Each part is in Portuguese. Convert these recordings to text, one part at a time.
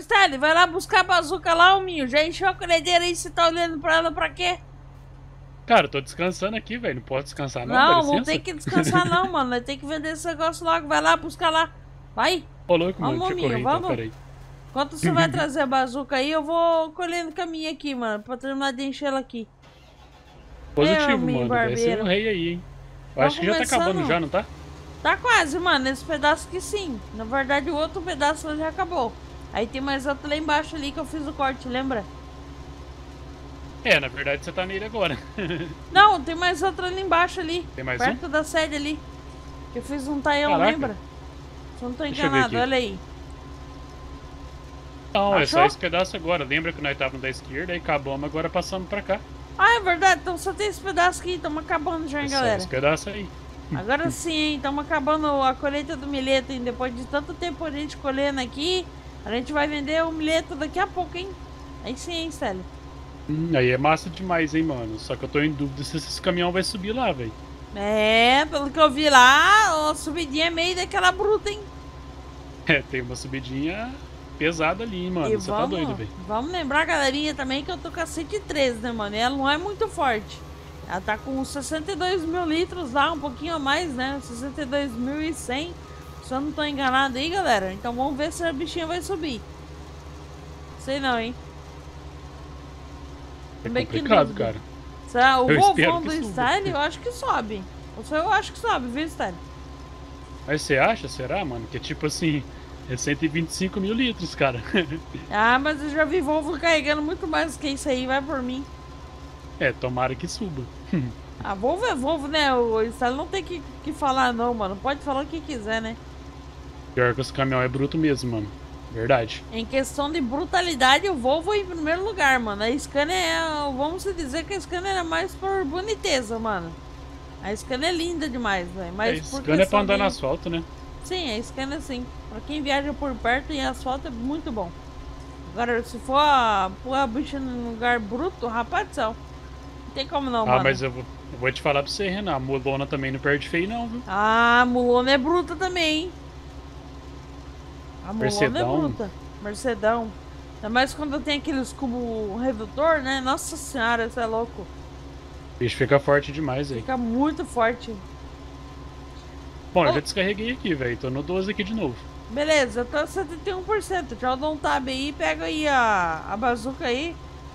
Stanley, vai lá buscar a bazuca lá, o Minho. Já encheu a colhedeira aí, você tá olhando pra ela pra quê? Cara, eu tô descansando aqui, velho. Não posso descansar não, Não, não tem que descansar não, mano. Tem que vender esse negócio logo. Vai lá buscar lá. Vai. Ô, louco, mano. Vamos, Deixa eu correr, vamos. então, peraí. Enquanto você vai trazer a bazuca aí, eu vou colhendo caminho aqui, mano. Pra terminar de encher ela aqui. Positivo, Minho mano. Vai ser barbeiro. um rei aí, hein. Eu Tá acho que já tá acabando já, não tá? Tá quase, mano. Esse pedaço aqui sim. Na verdade, o outro pedaço já acabou. Aí tem mais outro lá embaixo ali que eu fiz o corte, lembra? É, na verdade você tá nele agora. Não, tem mais outro ali embaixo ali. Tem mais perto da sede ali. Que eu fiz um taião, Caraca. lembra? Se eu não tô enganado, olha aí. Não, é só Achou? esse pedaço agora. Lembra que nós távamos da esquerda e acabamos, agora passamos pra cá. Ah, é verdade. Então só tem esse pedaço aqui. Estamos acabando já, É hein, só galera. esse pedaço aí. Agora sim, hein? Estamos acabando a colheita do milheto, hein? Depois de tanto tempo a gente colhendo aqui, a gente vai vender o milheto daqui a pouco, hein? Aí sim, hein, Célio? Hum, aí é massa demais, hein, mano. Só que eu tô em dúvida se esse caminhão vai subir lá, velho. É, pelo que eu vi lá, a subidinha é meio daquela bruta, hein? É, tem uma subidinha pesada ali, hein, mano. e Você tá vamos, doido, velho. vamos lembrar, galerinha, também que eu tô com a 113, né, mano? E ela não é muito forte. Ela tá com 62 mil litros lá, um pouquinho a mais, né? 62.100. Se eu não tô enganado aí, galera. Então vamos ver se a bichinha vai subir. Sei não, hein? É Bem complicado, cara. Será? O Eu vovão do. Style, eu acho que sobe. Eu acho que sobe, viu, Style? Mas você acha, será, mano? Que é tipo assim, é 125 mil litros, cara. Ah, mas eu já vi Volvo carregando muito mais que isso aí, vai por mim. é, tomara que suba. A Volvo é Volvo, né? O Style não tem que, que falar não, mano. Pode falar o que quiser, né? Pior que esse caminhão é bruto mesmo, mano. Verdade. Em questão de brutalidade, o Volvo é em primeiro lugar, mano. A Scania é. Vamos dizer que a Scania é mais por boniteza, mano. A Scania é linda demais, velho. É, Mas esse por cano é pra andar de- no asfalto, né? Sim, a Scania sim. Pra quem viaja por perto em asfalto é muito bom. Agora, se for a, pôr a bicha num lugar bruto, rapaz do céu. Não tem como não, ah, mano. mas eu vou, eu vou te falar pra você, Renan. A mulona também não perde feio, não, viu? Ah, a Mulona é bruta também, hein? A é Mercedão. bruta. Mercedão. Ainda mais quando tem aqueles cubo redutor, né? Nossa senhora, isso é louco. O bicho fica forte demais aí. Fica muito forte. Bom, eu Oh. já descarreguei aqui, velho. Tô no 12 aqui de novo. Beleza, eu tô 71%. Já dou um tab aí, pega aí a, a bazuca aí.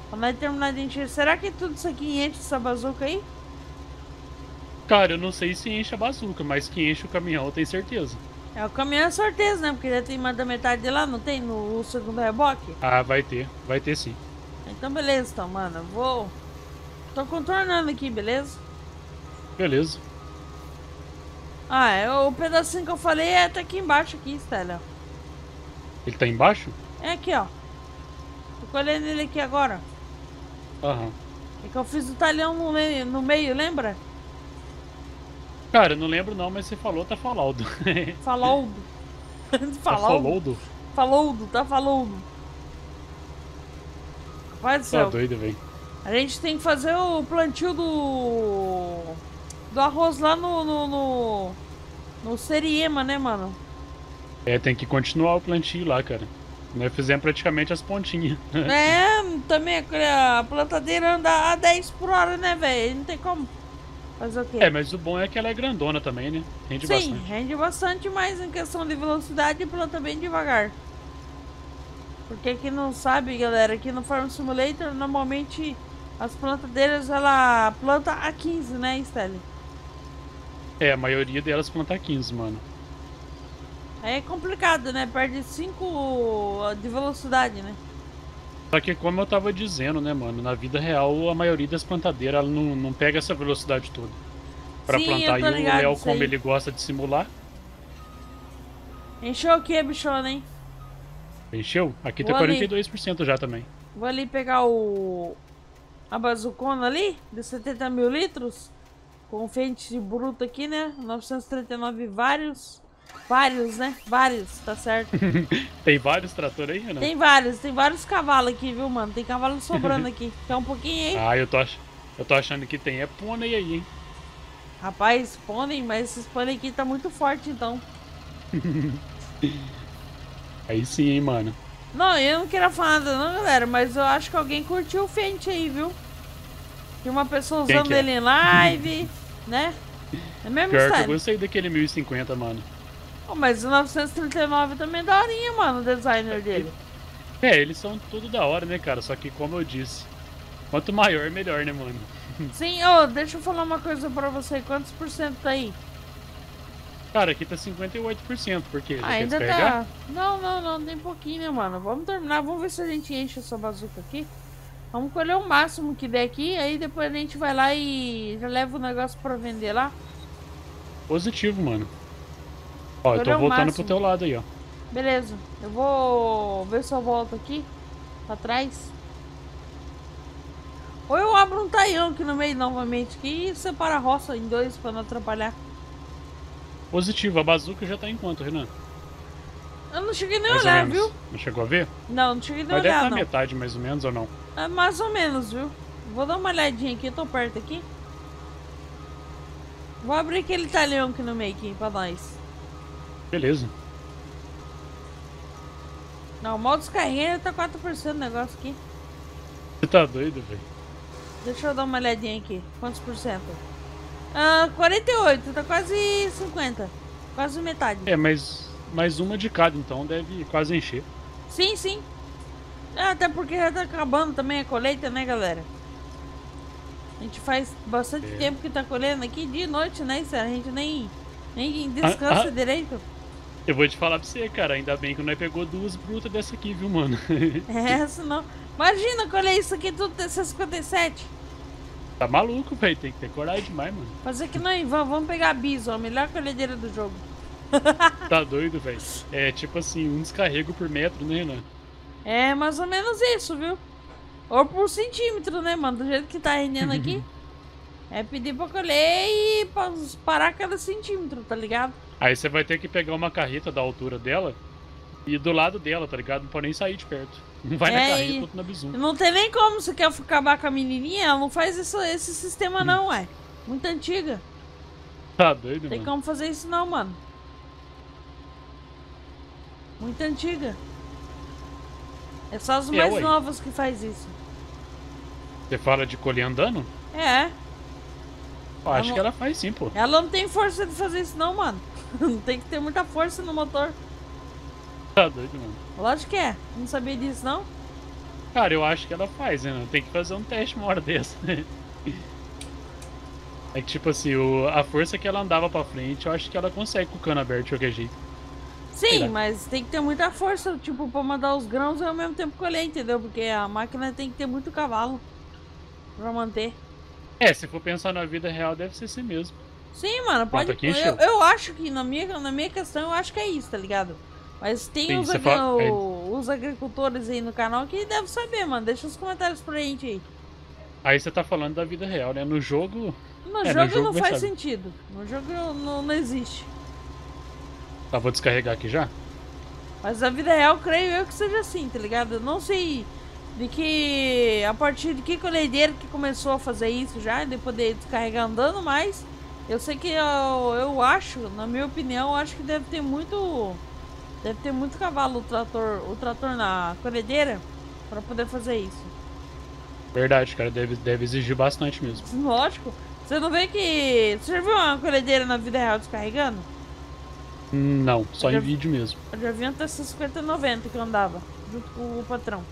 Quando nós terminar de encher. Será que tudo isso aqui enche essa bazuca aí? Cara, eu não sei se enche a bazuca, mas que enche o caminhão, eu tenho certeza. É o caminhão é certeza, né? Porque já tem mais da metade de lá, não tem? No segundo reboque? Ah, vai ter. Vai ter sim. Então beleza, então, mano. Vou. Tô contornando aqui, beleza? Beleza. Ah, é, o pedacinho que eu falei é até aqui embaixo aqui, Stella. Ele tá embaixo? É aqui, ó. Tô colhendo ele aqui agora. Aham. É que eu fiz o talhão no, no meio, lembra? Cara, eu não lembro não, mas você falou, tá falado. Falou. tá Falou. falado? Falou, tá falou. Rapaz do Tá céu. doido, velho. A gente tem que fazer o plantio do. Do arroz lá no. No, no, no Seriema, né, mano? É, tem que continuar o plantio lá, cara. Nós fizemos praticamente as pontinhas. É, também a plantadeira anda a 10 por hora, né, velho? Não tem como fazer o quê? É, mas o bom é que ela é grandona também, né? Rende Sim, bastante. rende bastante, mas em questão de velocidade planta bem devagar. Porque quem não sabe, galera, aqui no Farm Simulator, normalmente as plantadeiras ela planta a 15, né, Stelle? É, a maioria delas planta 15, mano. Aí é complicado, né? Perde 5 de velocidade, né? Só que como eu tava dizendo, né, mano, na vida real a maioria das plantadeiras não, não pega essa velocidade toda. Pra Sim, plantar e o Léo, como ele gosta de simular, Encheu o que, bichona, hein? encheu? Aqui tá Vou ali. 42% já também. Vou ali pegar o. A bazucona ali, de 70 mil litros. Com fente de bruto aqui, né? 939 vários. Vários, né? Vários, tá certo? Tem vários tratores aí, Renan? Tem vários, tem vários cavalos aqui, viu, mano? Tem cavalo sobrando aqui. Quer um pouquinho aí? Ah, eu tô, ach... eu tô achando que tem é pônei aí, hein? Rapaz, pônei, mas esses pônei aqui tá muito forte, então. Aí sim, hein, mano. Não, eu não queria falar nada não, galera, mas eu acho que alguém curtiu o Fente aí, viu? Tem uma pessoa usando é? ele em live, né? É mesmo Pior que eu gostei daquele 1050, mano. Oh, mas o 939 também é daorinha, mano, o designer dele. É, eles são tudo da hora, né, cara? Só que, como eu disse, quanto maior, melhor, né, mano? Sim, ô, deixa eu falar uma coisa pra você. Quantos por cento tá aí? Cara, aqui tá 58%, porque Ah, ainda tá. Não, não, não, tem pouquinho, né, mano? Vamos terminar, vamos ver se a gente enche essa bazuca aqui. Vamos colher o máximo que der aqui, aí depois a gente vai lá e já leva o negócio pra vender lá. Positivo, mano. Ó, eu tô o voltando máximo. pro teu lado aí, ó. Beleza, eu vou ver se eu volto aqui, pra trás. Ou eu abro um taião aqui no meio novamente, que separa a roça em dois pra não atrapalhar. Positivo, a bazuca já tá em quanto, Renan? Eu não cheguei nem a olhar, viu? Não chegou a ver? Não, não cheguei nem a Mas deve olhar, estar não. metade, mais ou menos, ou não? É mais ou menos, viu? Vou dar uma olhadinha aqui, eu tô perto aqui. Vou abrir aquele talhão aqui no meio aqui pra nós. Beleza. Não, o modo descarreguei tá 4% do negócio aqui. Você tá doido, velho? Deixa eu dar uma olhadinha aqui. Quantos por cento? Ah, 48, tá quase 50. Quase metade. É, mas mais uma de cada, então deve quase encher. Sim, sim. É, até porque já tá acabando também a colheita, né, galera? A gente faz bastante É. tempo que tá colhendo aqui, dia e noite, né? A gente nem, nem descansa Ah, ah. direito. Eu vou te falar pra você, cara, ainda bem que nós pegou duas brutas dessa aqui, viu, mano? É, senão. Imagina colher isso aqui tudo ter 57. tá maluco, velho, tem que ter coragem demais, mano. Fazer que nós vamos, vamos pegar a Biso, a melhor colhedeira do jogo. Tá doido, velho. É tipo assim, um descarrego por metro, né, Renan? É mais ou menos isso, viu? Ou por centímetro, né, mano? Do jeito que tá rendendo aqui. É pedir pra colher e pa- parar cada centímetro, tá ligado? Aí você vai ter que pegar uma carreta da altura dela e do lado dela, tá ligado? Não pode nem sair de perto. Não vai na É, carreta, e- outro na bizu. Não tem nem como você quer acabar com a menininha, ela não faz isso, esse sistema não, ué. Muito antiga. Tá doido, Tem mano. como fazer isso não, mano. Muito antiga. É só as É, mais ué. novas que faz isso. Você fala de colher andando? É. Eu acho não- que ela faz sim, pô. Ela não tem força de fazer isso não, mano. tem que ter muita força no motor. Tá doido, mano. Lógico que é. Não sabia disso, não? Cara, eu acho que ela faz, né? Tem que fazer um teste uma hora dessa. É que, tipo assim, o, a força que ela andava pra frente, eu acho que ela consegue com o cano aberto de qualquer jeito. Sim, mas tem que ter muita força, tipo, pra mandar os grãos e ao mesmo tempo colher, entendeu? Porque a máquina tem que ter muito cavalo pra manter. É, se for pensar na vida real, deve ser assim mesmo. Sim, mano, pode. aqui eu, eu acho que na minha, na minha questão, eu acho que é isso, tá ligado? Mas tem Sim, os, agri- fala- é. os agricultores aí no canal que devem saber, mano. Deixa os comentários pra gente aí. Aí você tá falando da vida real, né? No jogo. No É, no jogo, jogo não faz saber. sentido. No jogo não, não existe. Tá, vou descarregar aqui já? Mas a vida real, creio eu que seja assim, tá ligado? Eu não sei de que. A partir de que colhedeira que começou a fazer isso já, de poder descarregar andando mais. Eu sei que eu, eu acho, na minha opinião, eu acho que deve ter muito. Deve ter muito cavalo o trator, o trator na colhedeira pra poder fazer isso. Verdade, cara, deve, deve exigir bastante mesmo. Lógico. Você não vê que. Você já viu uma colhedeira na vida real descarregando? Não, só em vídeo mesmo. Eu já vi até 5090 que eu andava, junto com o patrão.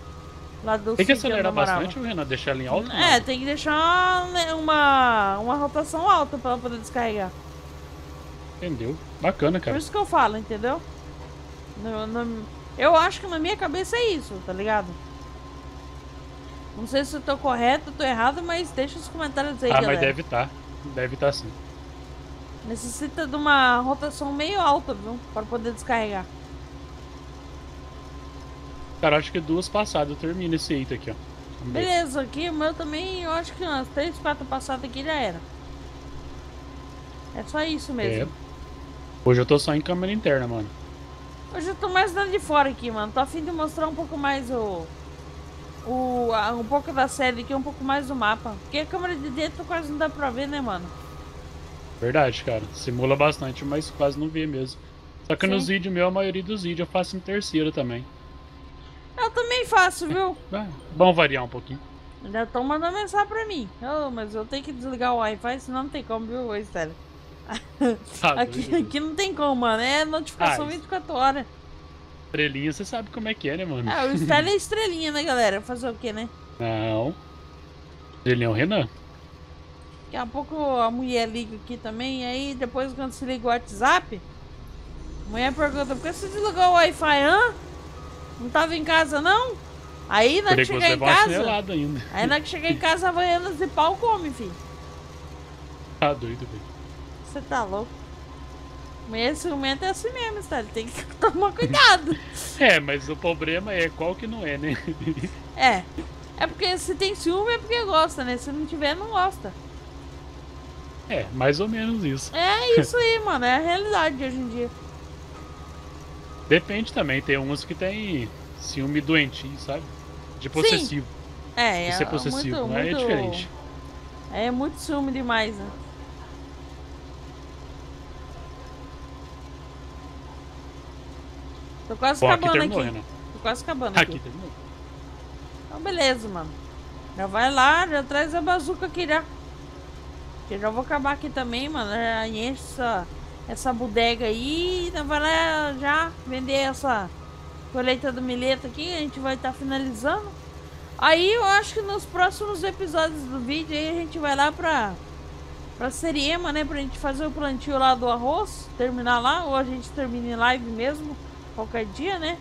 Lá do Tem que acelerar bastante, Renan, deixar ela em alta? É, tem que deixar uma, uma rotação alta pra ela poder descarregar. Entendeu? Bacana, Por cara. isso que eu falo, entendeu? No- no- eu acho que na minha cabeça é isso, tá ligado? Não sei se eu tô correto ou tô errado, mas deixa os comentários aí, Ah, galera. mas deve estar. Deve estar sim. Necessita de uma rotação meio alta, viu? Pra poder descarregar. Cara, acho que duas passadas eu termino esse item aqui, ó. Vamos ver. Beleza, aqui o meu também, eu acho que umas 3, 4 passadas aqui já era. É só isso É. mesmo. Hoje eu tô só em câmera interna, mano. Hoje eu tô mais dando de fora aqui, mano. Tô a fim de mostrar um pouco mais o. O, a- um pouco da série aqui, um pouco mais do mapa. Porque a câmera de dentro quase não dá pra ver, né, mano? Verdade, cara. Simula bastante, mas quase não vê mesmo. Só que Sim. nos vídeos meus, a maioria dos vídeos eu faço em terceira também. É, Eu também faço, viu? Ah, bom variar um pouquinho. Ainda estão mandando mensagem pra mim. Oh, mas eu tenho que desligar o Wi-Fi, senão não tem como, viu, Estela? Tá aqui, aqui não tem como, mano. É notificação Ah, 24 horas. Estrelinha, você sabe como é que é, né, mano? Ah, o Estela é estrelinha, né, galera? Fazer o quê, né? Não. Estrelinha é o Renan. Daqui a pouco a mulher liga aqui também, e aí depois quando se liga o WhatsApp, a mulher pergunta, por que você desligou o Wi-Fi, hã? Não tava em casa, não? Aí na que chegar em casa, aí na que chegar em casa, Havaianas de pau come, filho. Tá doido, velho. Você tá louco? Mulher ciumenta é assim mesmo, tá? Tem que tomar cuidado. É, mas o problema é qual que não é, né? é. É porque se tem ciúme é porque gosta, né? Se não tiver, não gosta. É, mais ou menos isso. É isso aí, mano. É a realidade de hoje em dia. Depende também, tem uns que tem ciúme doentio, sabe? De possessivo. É, De ser é possessivo, muito, não é muito- diferente. É muito ciúme demais, né? Tô quase Bom, aqui acabando terminou, aqui. Renan. Tô quase acabando aqui. Aqui terminou. Então beleza, mano. Já vai lá, já traz a bazuca aqui já. Que eu já vou acabar aqui também, mano. Já enche essa, essa bodega aí. Já vai lá já vender essa colheita do milheto aqui. A gente vai estar finalizando. Aí eu acho que nos próximos episódios do vídeo aí a gente vai lá pra, pra Seriema, né? Pra gente fazer o plantio lá do arroz. Terminar lá. Ou a gente termina em live mesmo. Qualquer dia, né?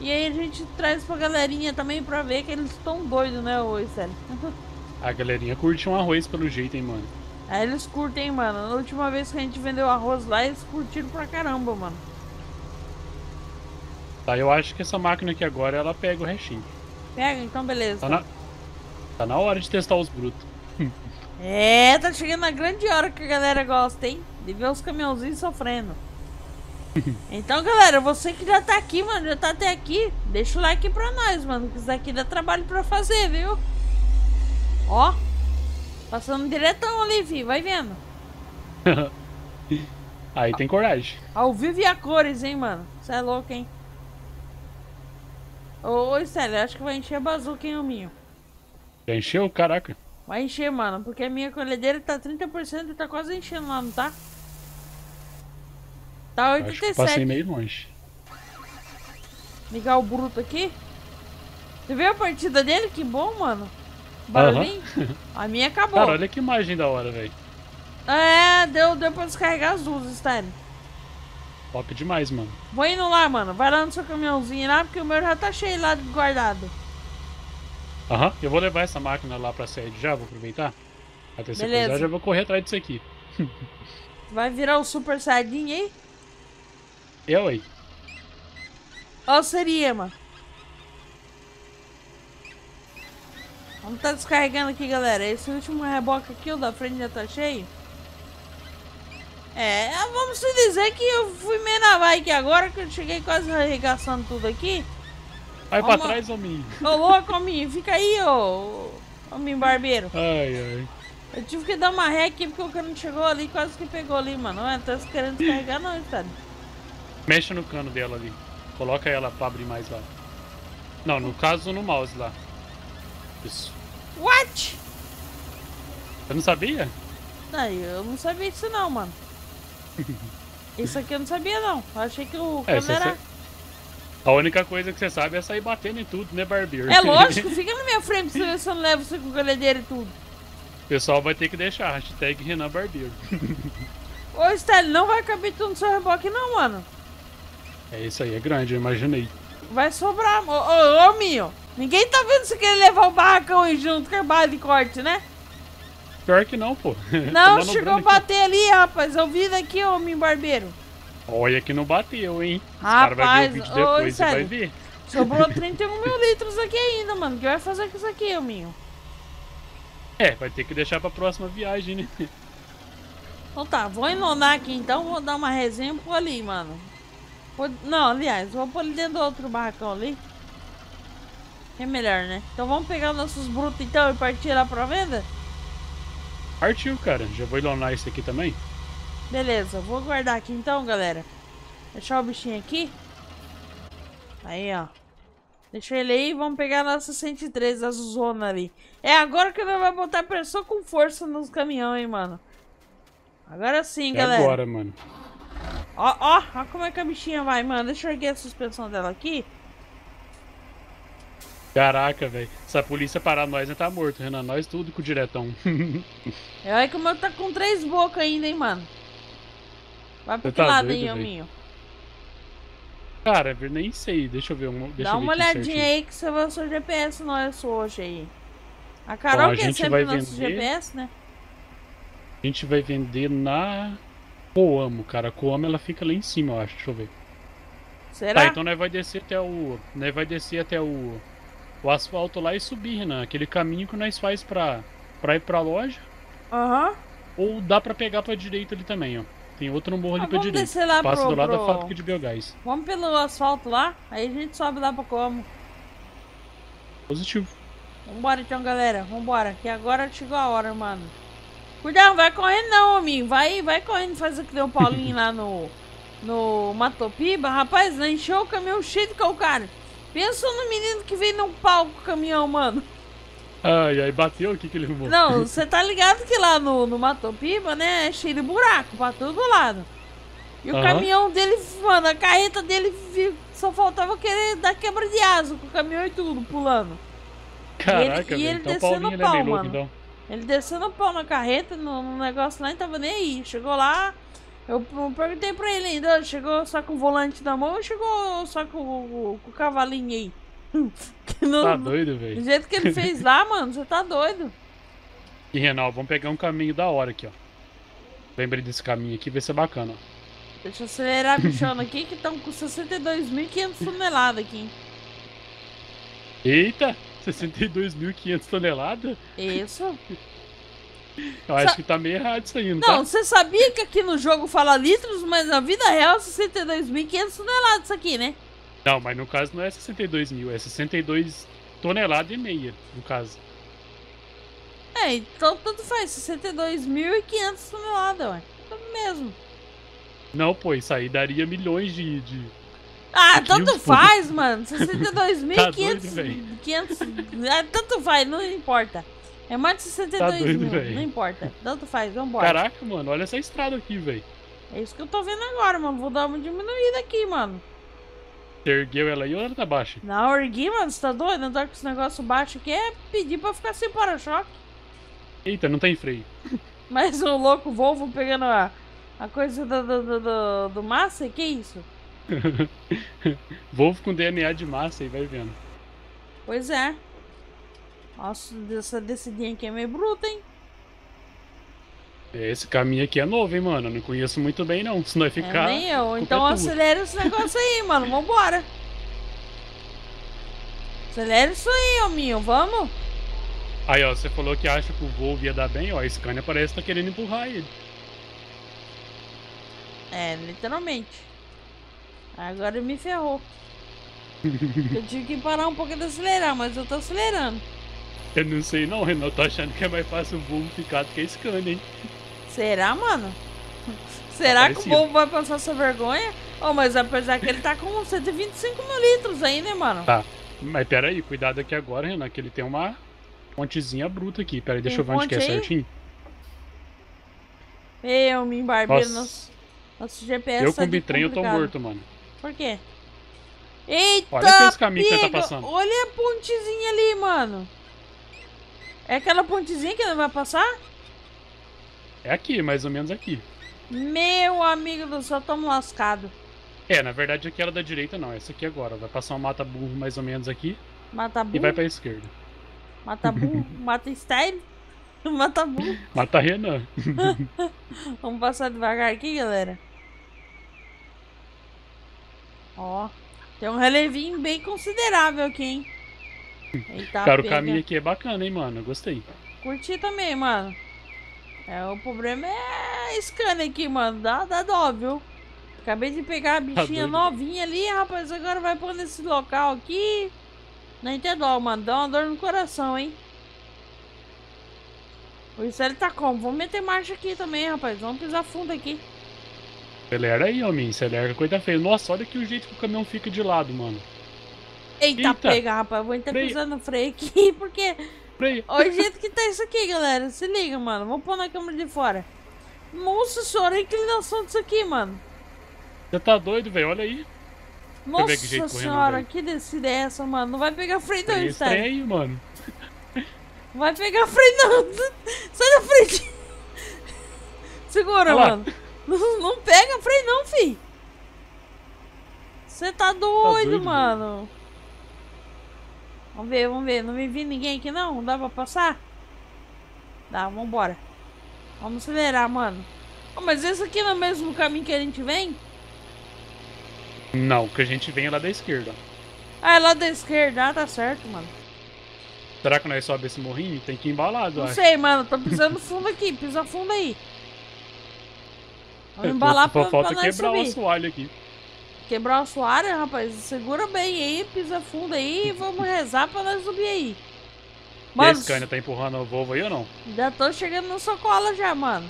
E aí a gente traz pra galerinha também pra ver que eles estão doidos, né, ô Estélio? A galerinha curte um arroz pelo jeito, hein, mano. Aí eles curtem, mano. Na última vez que a gente vendeu arroz lá, eles curtiram pra caramba, mano. Tá, eu acho que essa máquina aqui agora, ela pega o restinho. Pega, então beleza. Tá na, tá na hora de testar os brutos. É, tá chegando a grande hora que a galera gosta, hein? De ver os caminhãozinhos sofrendo. Então, galera, você que já tá aqui, mano, já tá até aqui, deixa o like pra nós, mano, que isso daqui dá trabalho pra fazer, viu? Ó, passando diretão ali, fi, vai vendo. Aí tem coragem. Ao vivo e a cores, hein, mano? Você é louco, hein? Ô, ô Estélio, acho que vai encher a bazuca, hein, o minho. Já encheu? Caraca. Vai encher, mano, porque a minha colhedeira tá 30% e tá quase enchendo lá, não tá? Tá Acho que passei 87. meio longe. Ligar o bruto aqui. Você viu a partida dele? Que bom, mano. Barulhinho. A minha acabou. Cara, olha que imagem da hora, velho. É, deu, deu pra descarregar as luzes, Estélio. Top demais, mano. Vou indo lá, mano. Vai lá no seu caminhãozinho lá, porque o meu já tá cheio lá guardado. Aham, eu vou levar essa máquina lá pra sede já, vou aproveitar. Até se Beleza. já vou correr atrás disso aqui. Vai virar o Super Saiyajin aí? Eu aí. Ó, seria, mano. Vamos tá descarregando aqui, galera. Esse último reboque aqui, o da frente já tá cheio. É, vamos se dizer que eu fui meio na bike agora, que eu cheguei quase arregaçando tudo aqui. Vai Vamos pra trás, homem. Ô, louco, hominho, fica aí, ô. Homem barbeiro. Ai, ai. Eu tive que dar uma ré aqui porque o cara não chegou ali, quase que pegou ali, mano. Não é, tá querendo descarregar não, tá? Mexe no cano dela ali. Coloca ela pra abrir mais lá. Não, no caso no mouse lá. Isso. What? Você não sabia? Não, eu não sabia disso não, mano. Isso aqui eu não sabia não. Eu achei que o É, cano você era... sa- A única coisa que você sabe é sair batendo em tudo, né, barbeiro? É lógico, fica na minha frente pra você ver se eu não levo você com colhedeira e tudo. o pessoal vai ter que deixar. Hashtag Renan Barbeiro. Ô, Stélio, não vai caber tudo no seu reboque não, mano. É isso aí, é grande, eu imaginei. Vai sobrar. Ô, ô, ô, Minho. Ninguém tá vendo você querer levar o barracão aí junto com a barra de corte, né? Pior que não, pô. Não, chegou a manobrando aqui. bater ali, rapaz. Eu vi daqui, ô, Minho Barbeiro. Olha que não bateu, hein? Os caras vão ver Rapaz, o vídeo ô, depois e vai sério. ver. Sobrou 31 mil litros aqui ainda, mano. O que vai fazer com isso aqui, ô, Minho? É, vai ter que deixar pra próxima viagem, né? Então tá, vou inonar aqui então, vou dar uma resenha pôr ali, mano. Não, aliás, vou pôr ali dentro do outro barracão ali. É melhor, né? Então vamos pegar nossos brutos então e partir lá pra venda? Partiu, cara. Já vou ilonar esse aqui também. Beleza, vou guardar aqui então, galera. Deixar o bichinho aqui. Aí, ó. Deixa ele aí, vamos pegar a nossa 103, a zona ali. É agora que nós vamos botar pessoa com força nos caminhões, hein, mano. Agora sim, É galera. agora, mano. Ó, ó, ó como é que a bichinha vai, mano. Deixa eu erguer a suspensão dela aqui. Caraca, velho. Se a polícia parar nós, nós tá morto, Renan. Nós tudo com o diretão. É, Olha que o meu tá com três bocas ainda, hein, mano. Vai pro Você tá lado, doido, hein, hominho? Cara, eu nem sei. Deixa eu ver. Um, deixa Dá uma olhadinha certinho. aí que você vai o seu GPS nosso hoje aí. A Carol Bom, a que gente sempre vai nosso vender- GPS, né? A gente vai vender na Coamo, cara. A Coamo ela fica lá em cima, eu acho. Deixa eu ver. Será? Tá, então nós vai descer até o. Nós vai descer até o. O asfalto lá e subir, Renan. Aquele caminho que nós faz pra, pra ir pra loja. Aham. Ou dá pra pegar pra direita ali também, ó. Tem outro morro ali Ah, pra vamos direita. descer lá Passa pro- do lado pro- da fábrica de biogás. Vamos pelo asfalto lá, aí a gente sobe lá pra como. Positivo. Vambora então, galera. Vambora, que agora chegou a hora, mano. Cuidado, não vai correndo não, amigo. Vai, vai correndo, faz o que deu o Paulinho lá no, no Matopiba. Rapaz, encheu o caminhão cheio de calcário. Pensa no menino que veio num palco com o caminhão, mano. Ai, ai, bateu o que que ele arrumou? Não, você tá ligado que lá no, no Matopiba, né, é cheio de buraco pra todo lado. E o Aham. caminhão dele, mano, a carreta dele só faltava querer dar quebra de asa com o caminhão e tudo, pulando. Caraca, e ele velho. Então o descendo o ele é pau, meio louco, mano. então. Ele descendo o pau na carreta, no, no negócio lá, e tava nem aí. Chegou lá, eu perguntei pra ele ainda, chegou só com o volante na mão ou chegou só com, o- com o cavalinho aí? Tá doido, do velho. jeito que ele fez lá, mano, você tá doido. E Renal, vamos pegar um caminho da hora aqui, ó. Lembrei desse caminho aqui, vai ser bacana, ó. Deixa eu acelerar a bichona aqui, que estão com 62.500 toneladas aqui, hein? Eita! 62.500 toneladas? Isso. Eu acho Sa- que tá meio errado isso aí, não, Não, tá? você sabia que aqui no jogo fala litros, mas na vida real é 62.500 toneladas isso aqui, né? Não, mas no caso não é 62 mil, é 62 toneladas e meia, no caso. É, então tanto faz, 62.500 toneladas, ué. Tudo mesmo. Não, pô, isso aí daria milhões de. de... Ah, Aqui tanto os- faz, mano. Tá doido, 62.500. véi. 500. Ah, tanto faz, não importa. É mais de 62 Tá doido, mil, véi. não importa. Tanto faz, vambora. Caraca, mano, olha essa estrada aqui, velho. É isso que eu tô vendo agora, mano. Vou dar uma diminuída aqui, mano. Você ergueu ela aí ou ela tá baixa? Não, ergui, mano. Você tá doido? Andar com esse negócio baixo aqui é pedir pra ficar sem para-choque. Eita, não tem freio. Mas o louco Volvo pegando a, a coisa do, do, do, do, massa, que isso? Volvo com DNA de massa aí, vai vendo. Pois é. Nossa, essa descidinha aqui é meio bruta, hein? Esse caminho aqui é novo, hein, mano. Eu não conheço muito bem, não. Se nós É, ficar. nem eu. Então é acelera esse negócio aí, mano. Vambora. Acelera isso aí, hominho. Vamos? Aí, ó, você falou que acha que o Volvo ia dar bem, ó. A Scania parece que tá querendo empurrar ele. É, literalmente. Agora me ferrou. Eu tive que parar um pouco de acelerar, mas eu tô acelerando. Eu não sei não, Renan. Eu tô achando que é mais fácil o Volvo ficar do que a Scania, hein? Será, mano? Será que o povo vai passar essa vergonha? Oh, mas apesar que ele tá com 125 mil litros aí, né, mano? Tá. Mas pera aí, cuidado aqui agora, Renan, que ele tem uma pontezinha bruta aqui. Pera aí, deixa Tem eu ver onde que é aí? certinho. Eu me barbeiro, Nossa. nosso, nosso GPS eu tá com de bitrem eu tô morto, mano. Por quê? Eita, Olha aqueles caminhos que ele tá passando. Olha a pontezinha ali, mano. É aquela pontezinha que ele vai passar? É aqui, mais ou menos aqui. Meu amigo do céu, tamo lascado. É, na verdade aquela da direita não, essa aqui agora. Vai passar uma mata burro mais ou menos aqui Mata e vai pra esquerda. mata burro, mata style, mata burro. Mata Renan. Vamos passar devagar aqui, galera. Ó, tem um relevinho bem considerável aqui, hein? Eita, Cara, o pega. caminho aqui é bacana, hein, mano. Gostei. Curti também, mano. É, o problema é Scania aqui, mano. Dá, dá dó, viu? Acabei de pegar a bichinha doido. novinha ali, rapaz. Agora vai pôr nesse local aqui. Nem tem dó, mano. Dá uma dor no coração, hein? O ele tá como? Vamos meter marcha aqui também, rapaz. Vamos pisar fundo aqui. Acelera aí, homem. Acelera, coisa feia. Nossa, olha aqui o jeito que o caminhão fica de lado, mano. Eita, Eita. pega, rapaz. Vou Freia. pisando no freio aqui, porque... Olha o jeito que tá isso aqui, galera. Se liga, mano. Vou pôr na câmera de fora. Nossa senhora, a inclinação disso aqui, mano. Você tá doido, velho? Olha aí. Nossa que jeito senhora, que descida é essa, mano? Não vai pegar freio não, esse Style. aí, mano. Não vai pegar freio não. Sai da frente. Segura, mano. Não, não pega freio não, fi. Você tá doido, doido, mano. Vamos ver, vamos ver. Não me vi ninguém aqui não? Não dá pra passar? Dá, vambora. Vamos acelerar, mano. Ó, mas esse aqui não é o mesmo caminho que a gente vem? Não, que a gente vem é lá da esquerda. Ah, é lá da esquerda. Ah, tá certo, mano. Será que nós sobe esse morrinho? Tem que ir embalado, Não acho. sei, mano. Tô pisando fundo aqui. Pisa fundo aí. Vamos embalar Só pra, falta pra nós quebrar o subir. assoalho aqui. Quebrar o assoalho, rapaz. Segura bem aí. Pisa fundo aí. E vamos rezar pra nós subir aí. E a Scania tá empurrando o Volvo aí ou não? já tô chegando na sua cola já, mano.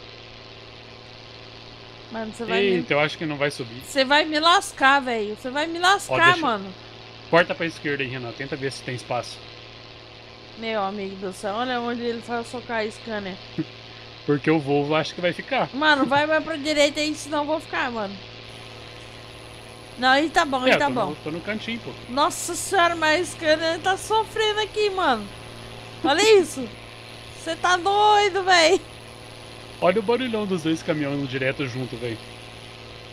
Mano, você vai me... Eita, eu acho que não vai subir. Você vai me lascar, velho. Você vai me lascar, deixa- mano. Corta pra esquerda aí, Renan. Tenta ver se tem espaço. Meu amigo do céu, olha onde ele vai socar a scanner. Porque o Volvo acho que vai ficar. Mano, vai mais pra direita aí, senão eu vou ficar, mano. Não, aí tá bom, É, tá tô, bom. No, tô no cantinho, pô. Nossa senhora, mas a scanner tá sofrendo aqui, mano. Olha isso. Você tá doido, velho. Olha o barulhão dos dois caminhando direto junto, velho.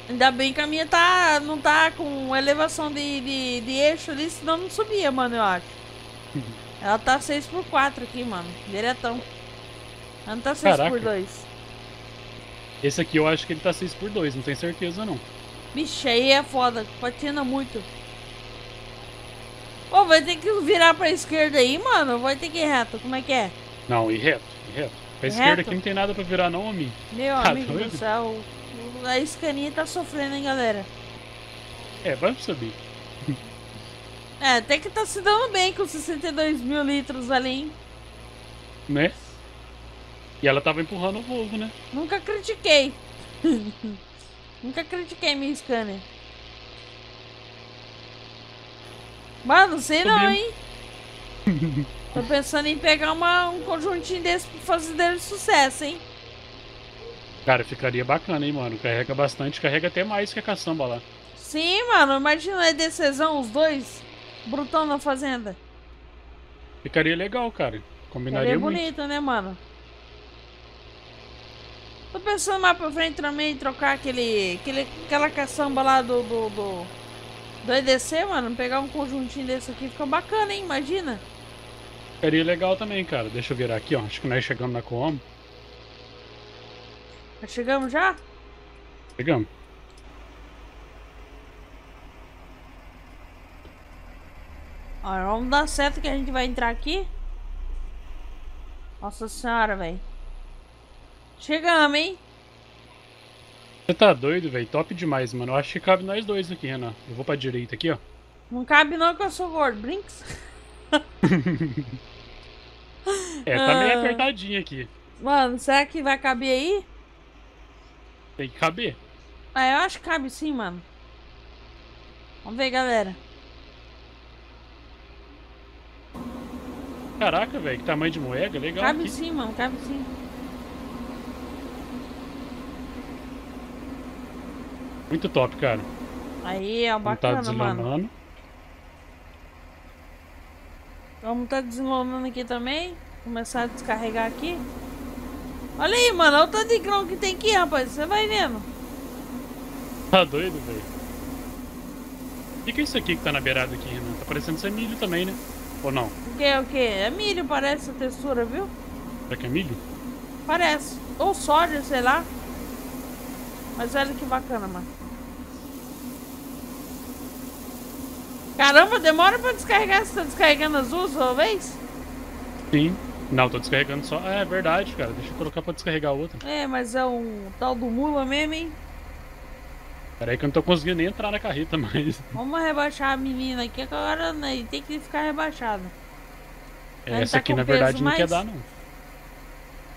Ainda bem que a minha tá, não tá com elevação de, de, de eixo ali, senão não subia, mano, eu acho. Ela tá 6x4 aqui, mano. Diretão. Ela não tá 6x2. Caraca. Esse aqui eu acho que ele tá 6x2, não tenho certeza não. Vixe, aí é foda, patina muito. Pô, vai ter que virar pra esquerda aí, mano. Vai ter que ir reto, como é que é? Não, e reto, e reto. Pra Reto? esquerda aqui não tem nada pra virar não, homem. Meu Tá amigo doido? do céu. A Scania tá sofrendo, hein, galera. É, vamos subir. É, até que tá se dando bem com 62 mil litros ali, hein? Né? E ela tava empurrando o Volvo, né? Nunca critiquei. Nunca critiquei minha Scania. Mano, sei não, hein? Tô pensando em pegar uma, um conjuntinho desse pra fazer dele sucesso, hein? Cara, ficaria bacana, hein, mano. Carrega bastante, carrega até mais que a caçamba lá. Sim, mano, imagina a decisão, os dois, brutão na fazenda. Ficaria legal, cara. Combinaria muito. bonito, né, mano? Tô pensando mais pra frente também em trocar aquele, aquele, aquela caçamba lá do, do, do, do EDC, mano. Pegar um conjuntinho desse aqui, fica bacana, hein? Imagina. Ficaria legal também, cara. Deixa eu virar aqui, ó. Acho que nós chegamos na Coamo. Já chegamos já? Chegamos. Ó, vamos dar certo que a gente vai entrar aqui. Nossa senhora, velho. Chegamos, hein? Você tá doido, velho? Top demais, mano. Eu acho que cabe nós dois aqui, Renan. Eu vou pra direita aqui, ó. Não cabe não que eu sou gordo. Brinks? É, tá meio Ah. apertadinho aqui. Mano, será que vai caber aí? Tem que caber. Ah, eu acho que cabe sim, mano. Vamos ver, galera. Caraca, velho. Que tamanho de moeda. Legal Cabe aqui. sim, mano, cabe sim. Muito top, cara. Aí, ó, Não tá bacana, mano. deslonando. Vamos tá desenlonando aqui também. Começar a descarregar aqui. Olha aí, mano. Olha o tanto de grão que tem aqui, rapaz. Você vai vendo. Tá doido, velho? O que, que é isso aqui que tá na beirada aqui, Renan? Tá parecendo ser milho também, né? Ou não? O que é o que? É milho, parece a textura, viu? Será que é milho? Parece. Ou soja, sei lá. Mas olha que bacana, mano. Caramba, demora pra descarregar. Você tá descarregando as duas uma vez? Sim. Não, tô descarregando só. É verdade, cara. Deixa eu colocar pra descarregar a outra. É, mas é um tal do mula mesmo, hein? Pera aí que eu não tô conseguindo nem entrar na carreta mais. Vamos rebaixar a menina aqui, que agora né, tem que ficar rebaixada. Ela Essa tá aqui, na verdade, não quer mais? dar, não.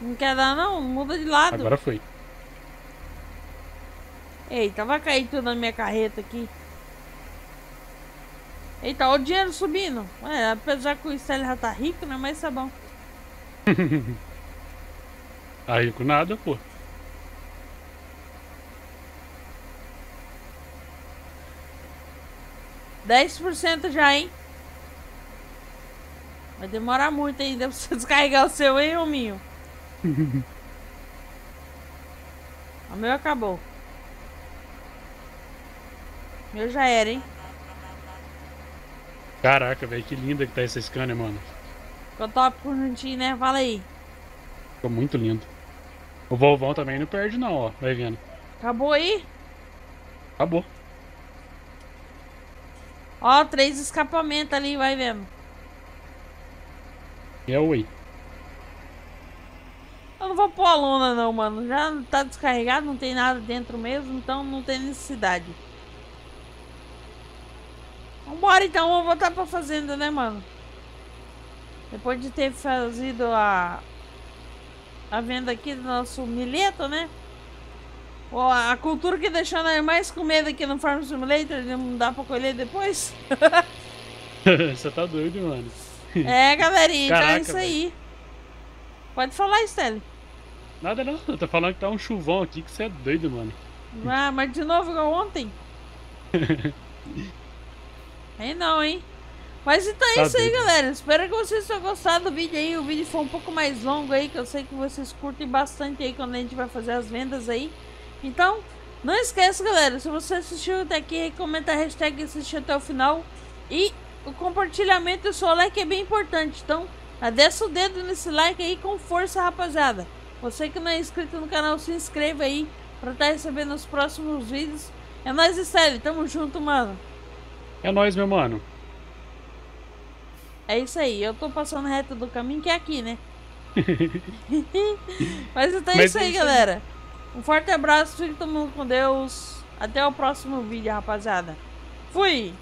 Não quer dar não? Muda de lado. Agora foi. Eita, vai cair tudo na minha carreta aqui. Eita, o dinheiro subindo. É, apesar que o Stélio já tá rico, né? Mas tá bom. tá rico nada, pô. Dez por cento já, hein? Vai demorar muito ainda pra você descarregar o seu, hein, hominho? o meu acabou. O meu já era, hein? Caraca, velho, que linda que tá essa Scania, mano. Ficou top conjuntinho, né? Fala aí. Ficou muito lindo. O Volvão também não perde não, ó. Vai vendo. Acabou aí? Acabou. Ó, três escapamentos ali, vai vendo. É o aí. Eu não vou pôr a lona não, mano. Já tá descarregado, não tem nada dentro mesmo, então não tem necessidade. Vambora então, vamos voltar pra fazenda, né, mano? Depois de ter fazido a, a venda aqui do nosso milheto, né? a cultura que deixou nós mais com medo aqui no Farm Simulator, não dá pra colher depois. Você tá doido, mano. É, galerinha, Caraca, então é isso aí. Pode falar, Estelle. Nada não, eu tô falando que tá um chuvão aqui que você é doido, mano. Ah, mas de novo igual ontem? aí não, hein? Mas então é tá isso aí, galera. Espero que vocês tenham gostado do vídeo aí. O vídeo foi um pouco mais longo aí, que eu sei que vocês curtem bastante aí quando a gente vai fazer as vendas aí. Então, não esqueça, galera. Se você assistiu até aqui, comenta a hashtag assistiu até o final. E o compartilhamento e o seu like é bem importante. Então, desce o dedo nesse like aí com força, rapaziada. Você que não é inscrito no canal, se inscreva aí pra estar tá recebendo os próximos vídeos. É nóis, Estelle. Tamo junto, mano. É nóis, meu mano. É isso aí. Eu tô passando reto do caminho que é aqui, né? Mas então é Mas isso aí, é galera. Um forte abraço. Fique todo mundo com Deus. Até o próximo vídeo, rapaziada. Fui!